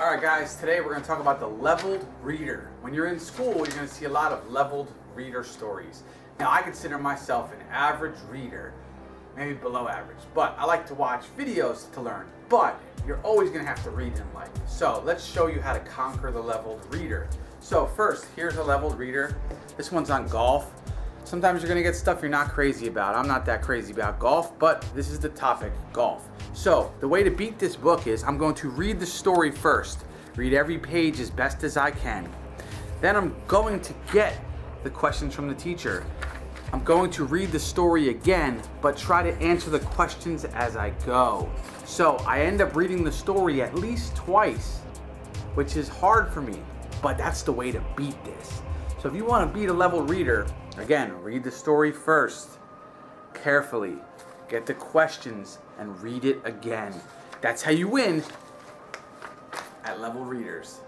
Alright guys, today we're going to talk about the leveled reader. When you're in school, you're going to see a lot of leveled reader stories. Now I consider myself an average reader, maybe below average, but I like to watch videos to learn. But you're always going to have to read in life. So let's show you how to conquer the leveled reader. So first, here's a leveled reader. This one's on golf. Sometimes you're to get stuff you're not crazy about. I'm not that crazy about golf, but this is the topic, golf. So the way to beat this book is I'm going to read the story first, read every page as best as I can. Then I'm going to get the questions from the teacher. I'm going to read the story again, but try to answer the questions as I go. So I end up reading the story at least twice, which is hard for me, but that's the way to beat this. So if you want to beat a level reader, again, read the story first, carefully, get the questions, and read it again. That's how you win at level readers.